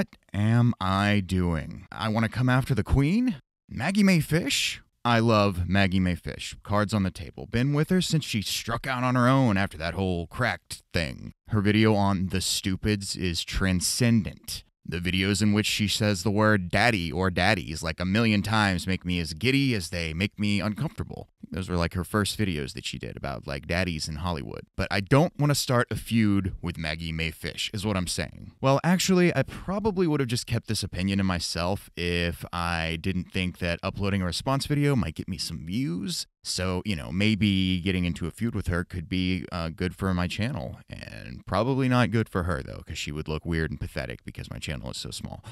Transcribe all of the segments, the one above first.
What am I doing? I want to come after the queen? Maggie Mae Fish? I love Maggie Mae Fish. Cards on the table. Been with her since she struck out on her own after that whole cracked thing. Her video on The Stupids is transcendent. The videos in which she says the word daddy or daddies like a million times make me as giddy as they make me uncomfortable. Those were like her first videos that she did about like daddies in Hollywood. But I don't want to start a feud with Maggie Mae Fish, is what I'm saying. Well, actually, I probably would have just kept this opinion to myself if I didn't think that uploading a response video might get me some views. So, you know, maybe getting into a feud with her could be uh, good for my channel, and probably not good for her, though, because she would look weird and pathetic because my channel is so small.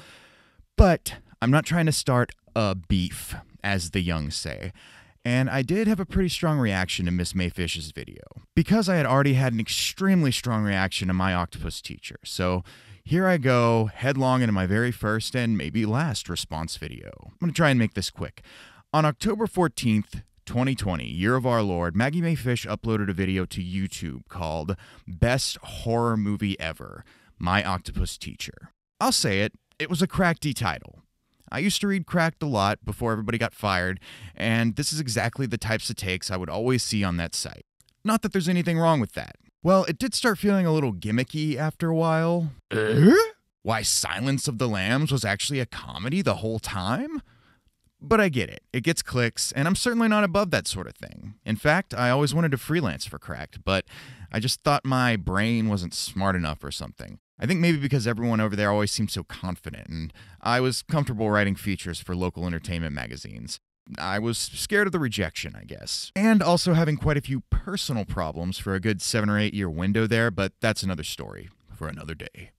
But I'm not trying to start a beef, as the young say. And I did have a pretty strong reaction to Miss Mae Fish's video because I had already had an extremely strong reaction to my octopus teacher. So here I go, headlong into my very first and maybe last response video. I'm to try and make this quick. On October 14th, 2020, year of our Lord, Maggie Mae Fish uploaded a video to YouTube called Best Horror Movie Ever My Octopus Teacher. I'll say it, it was a crackty title. I used to read Cracked a lot before everybody got fired, and this is exactly the types of takes I would always see on that site. Not that there's anything wrong with that. Well, it did start feeling a little gimmicky after a while. Uh? Why Silence of the Lambs was actually a comedy the whole time? But I get it. It gets clicks, and I'm certainly not above that sort of thing. In fact, I always wanted to freelance for Cracked, but I just thought my brain wasn't smart enough or something. I think maybe because everyone over there always seemed so confident, and I was comfortable writing features for local entertainment magazines. I was scared of the rejection, I guess. And also having quite a few personal problems for a good seven or eight year window there, but that's another story for another day.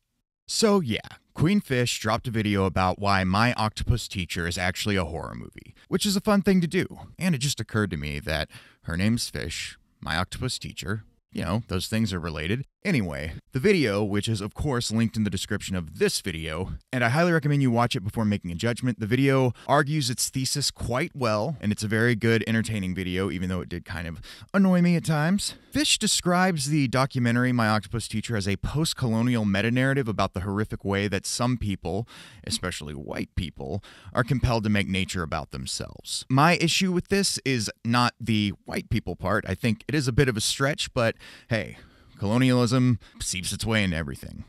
So, yeah, Queen Fish dropped a video about why My Octopus Teacher is actually a horror movie, which is a fun thing to do. And it just occurred to me that her name's Fish, My Octopus Teacher, you know, those things are related. Anyway, the video, which is of course linked in the description of this video, and I highly recommend you watch it before making a judgment. The video argues its thesis quite well, and it's a very good, entertaining video, even though it did kind of annoy me at times. Fish describes the documentary My Octopus Teacher as a post colonial meta narrative about the horrific way that some people, especially white people, are compelled to make nature about themselves. My issue with this is not the white people part. I think it is a bit of a stretch, but hey, colonialism seeps its way into everything.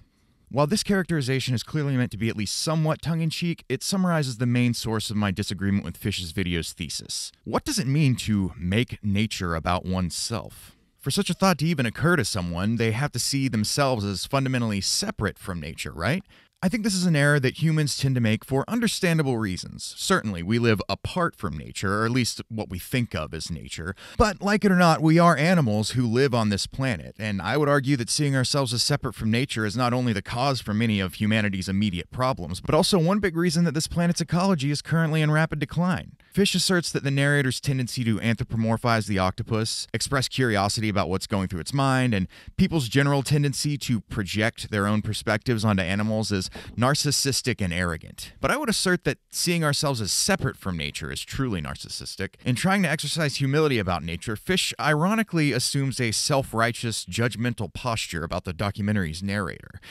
While this characterization is clearly meant to be at least somewhat tongue in cheek, it summarizes the main source of my disagreement with Fish's video's thesis. What does it mean to make nature about oneself? For such a thought to even occur to someone, they have to see themselves as fundamentally separate from nature, right? I think this is an error that humans tend to make for understandable reasons. Certainly, we live apart from nature, or at least what we think of as nature. But like it or not, we are animals who live on this planet, and I would argue that seeing ourselves as separate from nature is not only the cause for many of humanity's immediate problems, but also one big reason that this planet's ecology is currently in rapid decline. Fish asserts that the narrator's tendency to anthropomorphize the octopus, express curiosity about what's going through its mind, and people's general tendency to project their own perspectives onto animals is narcissistic and arrogant. But I would assert that seeing ourselves as separate from nature is truly narcissistic. In trying to exercise humility about nature, Fish ironically assumes a self righteous, judgmental posture about the documentary's narrator.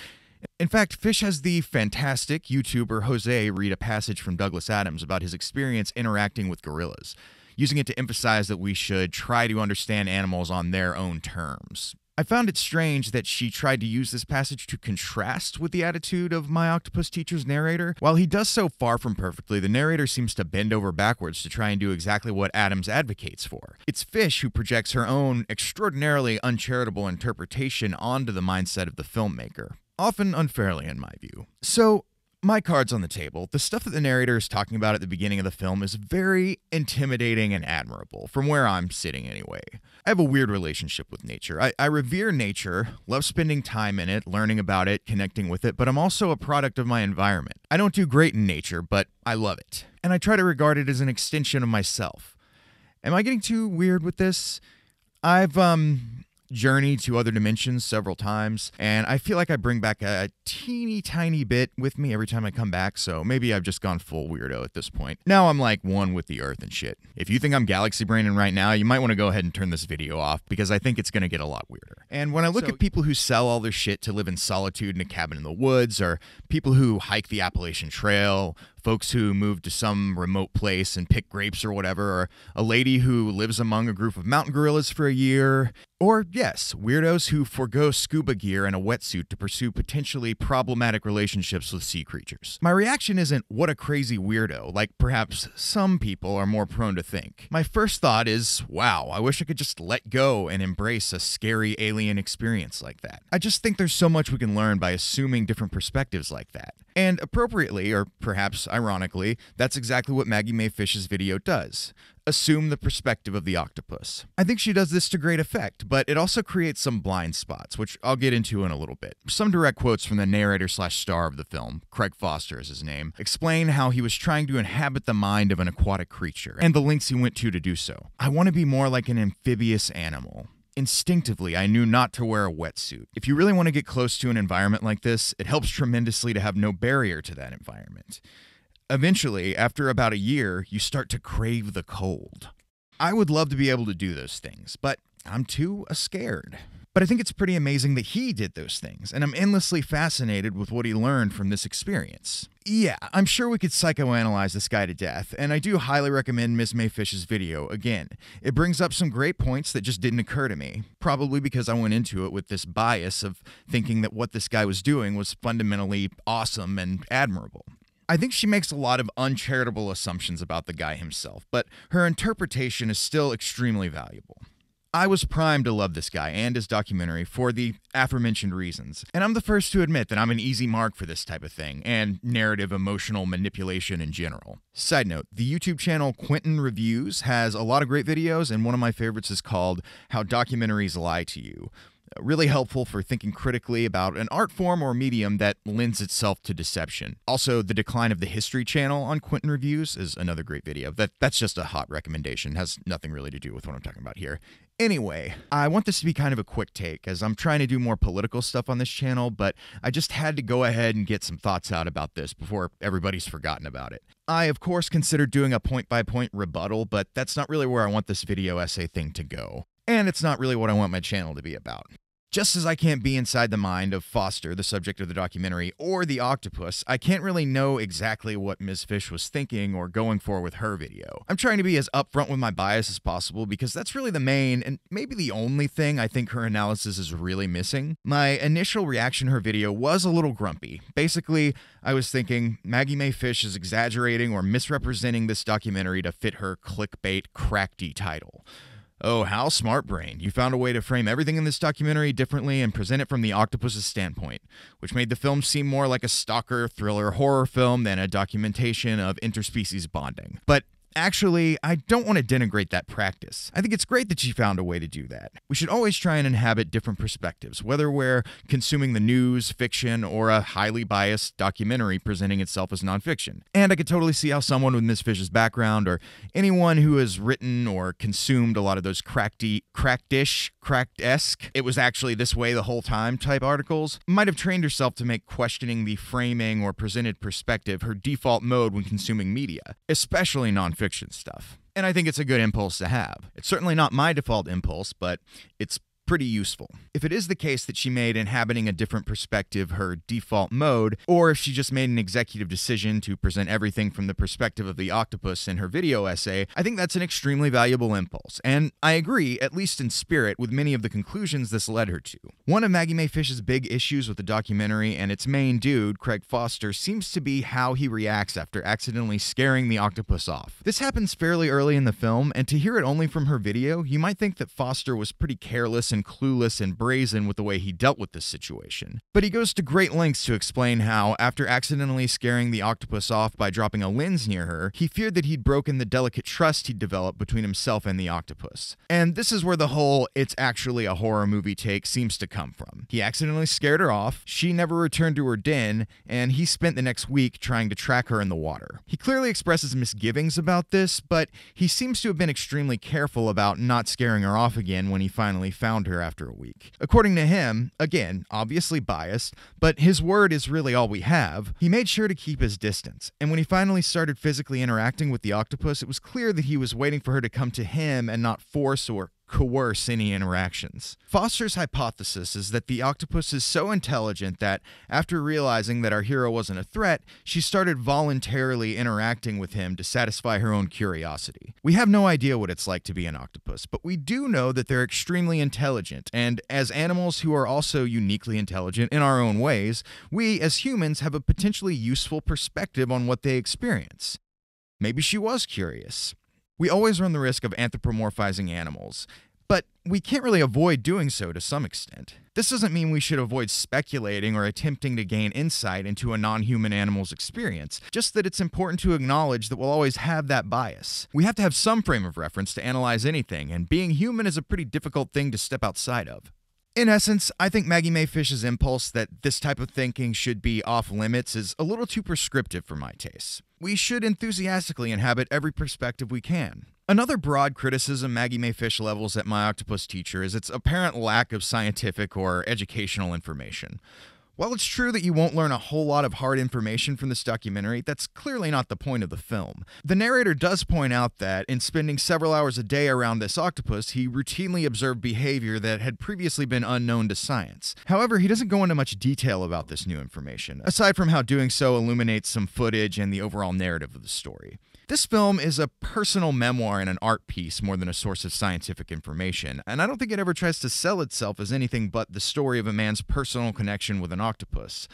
In fact, Fish has the fantastic YouTuber Jose read a passage from Douglas Adams about his experience interacting with gorillas, using it to emphasize that we should try to understand animals on their own terms. I found it strange that she tried to use this passage to contrast with the attitude of my octopus teacher's narrator. While he does so far from perfectly, the narrator seems to bend over backwards to try and do exactly what Adams advocates for. It's Fish who projects her own extraordinarily uncharitable interpretation onto the mindset of the filmmaker often unfairly in my view. So, my cards on the table. The stuff that the narrator is talking about at the beginning of the film is very intimidating and admirable, from where I'm sitting anyway. I have a weird relationship with nature. I, I, revere nature, love spending time in it, learning about it, connecting with it, but I'm also a product of my environment. I don't do great in nature, but I love it. And I try to regard it as an extension of myself. Am I getting too weird with this? I've, um, journey to other dimensions several times, and I feel like I bring back a teeny tiny bit with me every time I come back, so maybe I've just gone full weirdo at this point. Now I'm like one with the earth and shit. If you think I'm galaxy braining right now, you might want to go ahead and turn this video off because I think it's going to get a lot weirder. And when I look So- at people who sell all their shit to live in solitude in a cabin in the woods, or people who hike the Appalachian Trail, folks who move to some remote place and pick grapes or whatever, or a lady who lives among a group of mountain gorillas for a year, or yes, weirdos who forego scuba gear and a wetsuit to pursue potentially problematic relationships with sea creatures. My reaction isn't what a crazy weirdo, like perhaps some people are more prone to think. My first thought is, wow, I wish I could just let go and embrace a scary alien experience like that. I just think there's so much we can learn by assuming different perspectives like that. And appropriately, or perhaps ironically, that's exactly what Maggie Mae Fish's video does assume the perspective of the octopus. I think she does this to great effect, but it also creates some blind spots, which I'll get into in a little bit. Some direct quotes from the narrator slash star of the film, Craig Foster is his name, explain how he was trying to inhabit the mind of an aquatic creature and the lengths he went to to do so. I want to be more like an amphibious animal. Instinctively, I knew not to wear a wetsuit. If you really want to get close to an environment like this, it helps tremendously to have no barrier to that environment. Eventually, after about a year, you start to crave the cold. I would love to be able to do those things, but I'm too uh, scared. But I think it's pretty amazing that he did those things, and I'm endlessly fascinated with what he learned from this experience. Yeah, I'm sure we could psychoanalyze this guy to death, and I do highly recommend Miss Mae Fish's video again. It brings up some great points that just didn't occur to me, probably because I went into it with this bias of thinking that what this guy was doing was fundamentally awesome and admirable. I think she makes a lot of uncharitable assumptions about the guy himself, but her interpretation is still extremely valuable. I was primed to love this guy and his documentary for the aforementioned reasons, and I'm the first to admit that I'm an easy mark for this type of thing and narrative emotional manipulation in general. Side note the YouTube channel Quinton Reviews has a lot of great videos, and one of my favorites is called How Documentaries Lie to You uh, really helpful for thinking critically about an art form or medium that lends itself to deception. Also, the decline of the History Channel on Quinton Reviews is another great video. That that's just a hot recommendation. Has nothing really to do with what I'm talking about here. Anyway, I want this to be kind of a quick take as I'm trying to do more political stuff on this channel, but I just had to go ahead and get some thoughts out about this before everybody's forgotten about it. I, of course, considered doing a point by point rebuttal, but that's not really where I want this video essay thing to go. And it's not really what I want my channel to be about. Just as I can't be inside the mind of Foster, the subject of the documentary, or the octopus, I can't really know exactly what Ms. Fish was thinking or going for with her video. I'm trying to be as upfront with my bias as possible because that's really the main and maybe the only thing I think her analysis is really missing. My initial reaction to her video was a little grumpy. Basically, I was thinking Maggie Mae Fish is exaggerating or misrepresenting this documentary to fit her clickbait crackty title. Oh, how smart brain. You found a way to frame everything in this documentary differently and present it from the octopus's standpoint, which made the film seem more like a stalker, thriller, horror film than a documentation of interspecies bonding. But Actually, I don't want to denigrate that practice. I think it's great that she found a way to do that. We should always try and inhabit different perspectives, whether we're consuming the news, fiction, or a highly biased documentary presenting itself as nonfiction. And I could totally see how someone with Miss Fish's background, or anyone who has written or consumed a lot of those crackedy, crackedish, cracked-esque, it was actually this way the whole time type articles, might have trained herself to make questioning the framing or presented perspective her default mode when consuming media, especially nonfiction stuff. And I think it's a good impulse to have. It's certainly not my default impulse, but it's pretty useful. If it is the case that she made inhabiting a different perspective her default mode, or if she just made an executive decision to present everything from the perspective of the octopus in her video essay, I think that's an extremely valuable impulse. And I agree, at least in spirit, with many of the conclusions this led her to. One of Maggie Mae Fish's big issues with the documentary and its main dude, Craig Foster, seems to be how he reacts after accidentally scaring the octopus off. This happens fairly early in the film, and to hear it only from her video, you might think that Foster was pretty careless and clueless and brazen with the way he dealt with this situation. But he goes to great lengths to explain how, after accidentally scaring the octopus off by dropping a lens near her, he feared that he'd broken the delicate trust he'd developed between himself and the octopus. And this is where the whole it's actually a horror movie take seems to come from. He accidentally scared her off, she never returned to her den, and he spent the next week trying to track her in the water. He clearly expresses misgivings about this, but he seems to have been extremely careful about not scaring her off again when he finally found her her after a week. According to him, again, obviously biased, but his word is really all we have, he made sure to keep his distance. And when he finally started physically interacting with the octopus, it was clear that he was waiting for her to come to him and not force or coerce any interactions. Foster's hypothesis is that the octopus is so intelligent that, after realizing that our hero wasn't a threat, she started voluntarily interacting with him to satisfy her own curiosity. We have no idea what it's like to be an octopus, but we do know that they're extremely intelligent, and as animals who are also uniquely intelligent in our own ways, we as humans have a potentially useful perspective on what they experience. Maybe she was curious. We always run the risk of anthropomorphizing animals, but we can't really avoid doing so to some extent. This doesn't mean we should avoid speculating or attempting to gain insight into a non human animal's experience, just that it's important to acknowledge that we'll always have that bias. We have to have some frame of reference to analyze anything, and being human is a pretty difficult thing to step outside of. In essence, I think Maggie Mae Fish's impulse that this type of thinking should be off limits is a little too prescriptive for my tastes. We should enthusiastically inhabit every perspective we can. Another broad criticism Maggie Mae Fish levels at My Octopus Teacher is its apparent lack of scientific or educational information. While it's true that you won't learn a whole lot of hard information from this documentary, that's clearly not the point of the film. The narrator does point out that, in spending several hours a day around this octopus, he routinely observed behavior that had previously been unknown to science. However, he doesn't go into much detail about this new information, aside from how doing so illuminates some footage and the overall narrative of the story. This film is a personal memoir and an art piece more than a source of scientific information, and I don't think it ever tries to sell itself as anything but the story of a man's personal connection with an octopus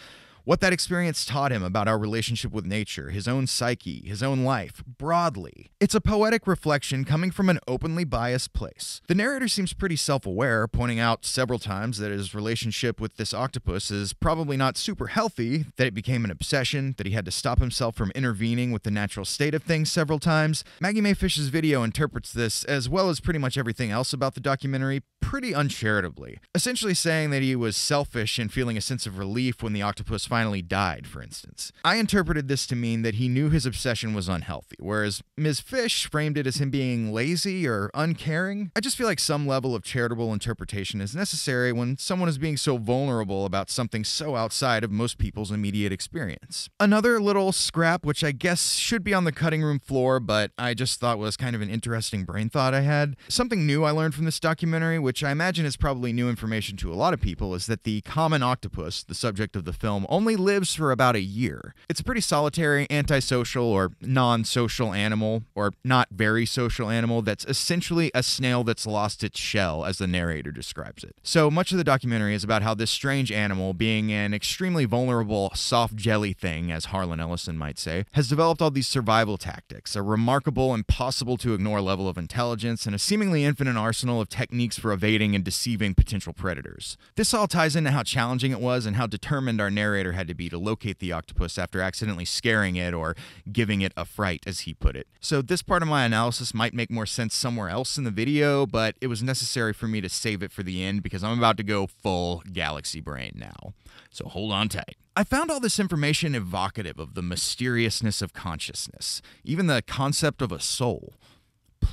what that experience taught him about our relationship with nature, his own psyche, his own life, broadly. It's a poetic reflection coming from an openly biased place. The narrator seems pretty self aware, pointing out several times that his relationship with this octopus is probably not super healthy, that it became an obsession, that he had to stop himself from intervening with the natural state of things several times. Maggie Mae Fish's video interprets this, as well as pretty much everything else about the documentary, pretty uncharitably, essentially saying that he was selfish and feeling a sense of relief when the octopus finally died, for instance. I interpreted this to mean that he knew his obsession was unhealthy, whereas Ms. Fish framed it as him being lazy or uncaring. I just feel like some level of charitable interpretation is necessary when someone is being so vulnerable about something so outside of most people's immediate experience. Another little scrap, which I guess should be on the cutting room floor, but I just thought was kind of an interesting brain thought I had. Something new I learned from this documentary, which I imagine is probably new information to a lot of people, is that the common octopus, the subject of the film, only only lives for about a year. It's a pretty solitary, antisocial, or non social animal, or not very social animal that's essentially a snail that's lost its shell, as the narrator describes it. So much of the documentary is about how this strange animal, being an extremely vulnerable, soft jelly thing, as Harlan Ellison might say, has developed all these survival tactics, a remarkable, impossible to ignore level of intelligence, and a seemingly infinite arsenal of techniques for evading and deceiving potential predators. This all ties into how challenging it was and how determined our narrator had to be to locate the octopus after accidentally scaring it or giving it a fright, as he put it. So, this part of my analysis might make more sense somewhere else in the video, but it was necessary for me to save it for the end because I'm about to go full galaxy brain now. So, hold on tight. I found all this information evocative of the mysteriousness of consciousness, even the concept of a soul.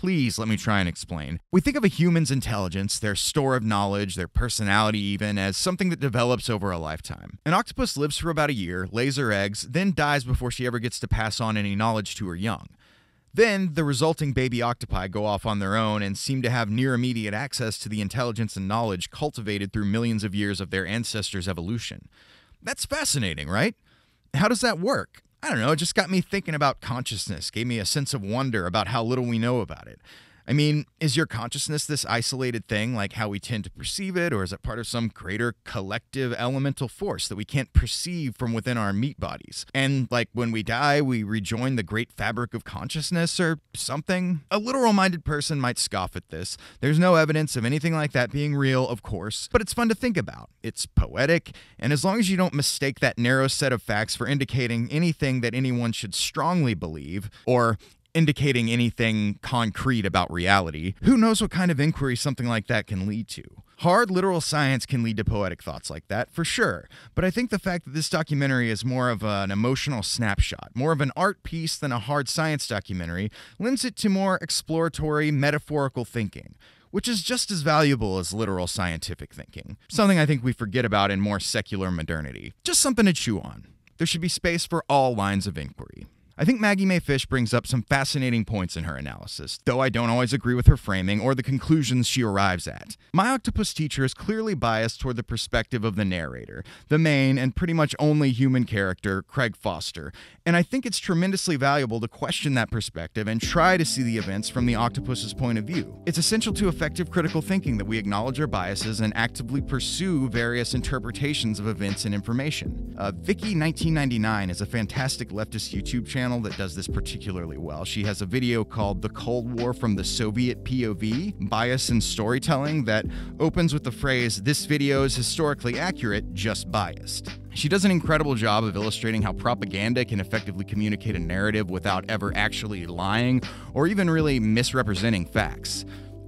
Please let me try and explain. We think of a human's intelligence, their store of knowledge, their personality, even, as something that develops over a lifetime. An octopus lives for about a year, lays her eggs, then dies before she ever gets to pass on any knowledge to her young. Then, the resulting baby octopi go off on their own and seem to have near immediate access to the intelligence and knowledge cultivated through millions of years of their ancestors' evolution. That's fascinating, right? How does that work? I don't know, it just got me thinking about consciousness, gave me a sense of wonder about how little we know about it. I mean, is your consciousness this isolated thing like how we tend to perceive it, or is it part of some greater collective elemental force that we can't perceive from within our meat bodies? And like when we die, we rejoin the great fabric of consciousness or something? A literal minded person might scoff at this. There's no evidence of anything like that being real, of course, but it's fun to think about. It's poetic, and as long as you don't mistake that narrow set of facts for indicating anything that anyone should strongly believe, or indicating anything concrete about reality, who knows what kind of inquiry something like that can lead to? Hard literal science can lead to poetic thoughts like that, for sure. But I think the fact that this documentary is more of an emotional snapshot, more of an art piece than a hard science documentary, lends it to more exploratory, metaphorical thinking. which is just as valuable as literal scientific thinking. Something I think we forget about in more secular modernity. Just something to chew on. There should be space for all lines of inquiry. I think Maggie Mae Fish brings up some fascinating points in her analysis, though I don't always agree with her framing or the conclusions she arrives at. My octopus teacher is clearly biased toward the perspective of the narrator, the main and pretty much only human character, Craig Foster, and I think it's tremendously valuable to question that perspective and try to see the events from the octopus's point of view. It's essential to effective critical thinking that we acknowledge our biases and actively pursue various interpretations of events and information. Uh, Vicki1999 is a fantastic leftist YouTube channel channel that does this particularly well. She has a video called The Cold War from the Soviet POV Bias in Storytelling that opens with the phrase, This video is historically accurate, just biased. She does an incredible job of illustrating how propaganda can effectively communicate a narrative without ever actually lying or even really misrepresenting facts.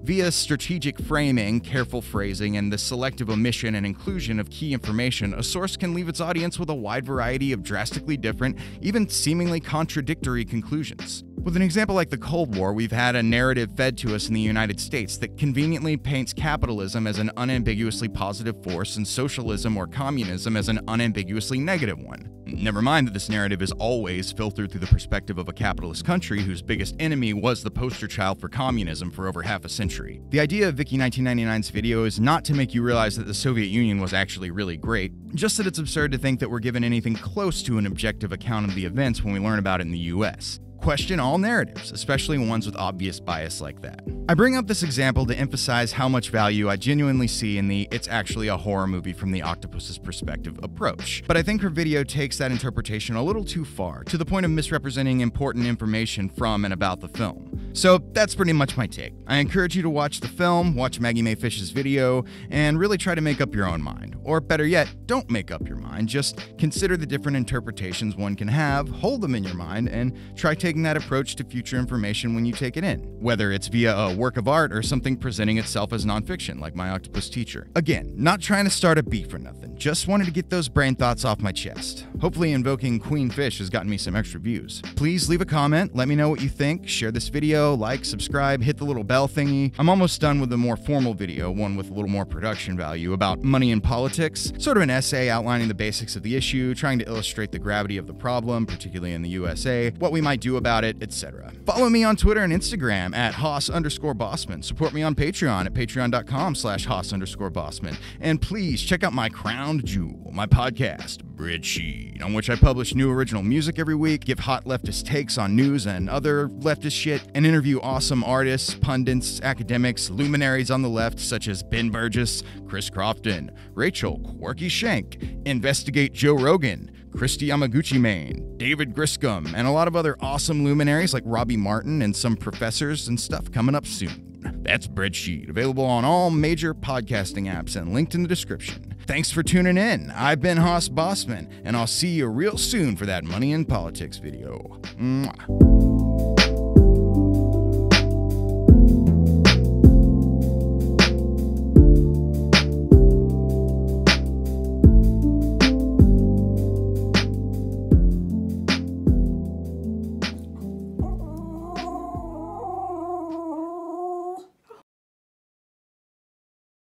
Via strategic framing, careful phrasing, and the selective omission and inclusion of key information, a source can leave its audience with a wide variety of drastically different, even seemingly contradictory conclusions. With an example like the Cold War, we've had a narrative fed to us in the United States that conveniently paints capitalism as an unambiguously positive force and socialism or communism as an unambiguously negative one. Never mind that this narrative is always filtered through the perspective of a capitalist country whose biggest enemy was the poster child for communism for over half a century. The idea of Vicki 1999's video is not to make you realize that the Soviet Union was actually really great, just that it's absurd to think that we're given anything close to an objective account of the events when we learn about it in the US question all narratives, especially ones with obvious bias like that. I bring up this example to emphasize how much value I genuinely see in the it's actually a horror movie from the octopus's perspective approach. But I think her video takes that interpretation a little too far, to the point of misrepresenting important information from and about the film. So that's pretty much my take. I encourage you to watch the film, watch Maggie Mae Fish's video, and really try to make up your own mind. Or better yet, don't make up your mind, just consider the different interpretations one can have, hold them in your mind, and try taking that approach to future information when you take it in, whether it's via a work of art or something presenting itself as nonfiction, like my octopus teacher. Again, not trying to start a beef or nothing, just wanted to get those brain thoughts off my chest. Hopefully, invoking Queen Fish has gotten me some extra views. Please leave a comment, let me know what you think, share this video, like, subscribe, hit the little bell thingy. I'm almost done with a more formal video, one with a little more production value, about money and politics, sort of an essay outlining the basics of the issue, trying to illustrate the gravity of the problem, particularly in the USA, what we might do about it, etc. Follow me on Twitter and Instagram at Hoss underscore Bossman. Support me on Patreon at patreon.com slash Hoss underscore Bossman. And please check out my crown jewel, my podcast, Breadsheet, on which I publish new original music every week, give hot leftist takes on news and other leftist shit, and interview awesome artists, pundits, academics, luminaries on the left, such as Ben Burgis, Chris Crofton, Rachel Quirky Shank, Investigate Joe Rogan, Kristi Yamaguchi Main, David Griscom, and a lot of other awesome luminaries like Robbie Martin and some professors and stuff coming up soon. That's Breadsheet, available on all major podcasting apps and linked in the description. Thanks for tuning in. I've been Hoss Bossman, and I'll see you real soon for that Money in Politics video. Mwah.